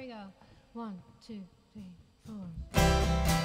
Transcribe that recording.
we go. One, two, three, four.